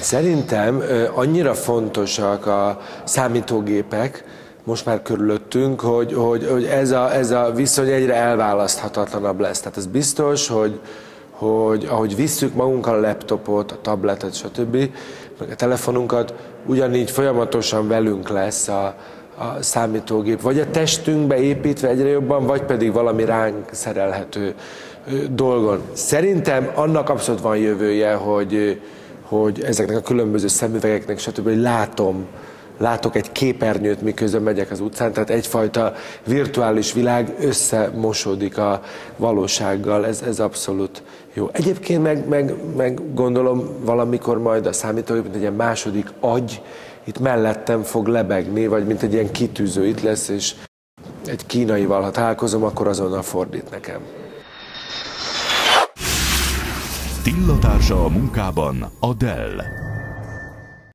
Szerintem annyira fontosak a számítógépek, most már körülöttünk, hogy, hogy, hogy ez, a, ez a viszony egyre elválaszthatatlanabb lesz. Tehát ez biztos, hogy, hogy ahogy visszük magunkkal a laptopot, a tabletet, stb., meg a telefonunkat, ugyanígy folyamatosan velünk lesz a, a számítógép, vagy a testünkbe építve egyre jobban, vagy pedig valami ránk szerelhető dolgon. Szerintem annak abszolút van jövője, hogy, hogy ezeknek a különböző szemüvegeknek, stb. hogy látom, látok egy képernyőt, miközben megyek az utcán, tehát egyfajta virtuális világ összemosódik a valósággal, ez, ez abszolút jó. Egyébként meg, meg, meg gondolom valamikor majd a számítógép, mint egy ilyen második agy, itt mellettem fog lebegni, vagy mint egy ilyen kitűző itt lesz, és egy kínaival, ha találkozom, akkor azonnal fordít nekem. Tillatársa a munkában a Dell.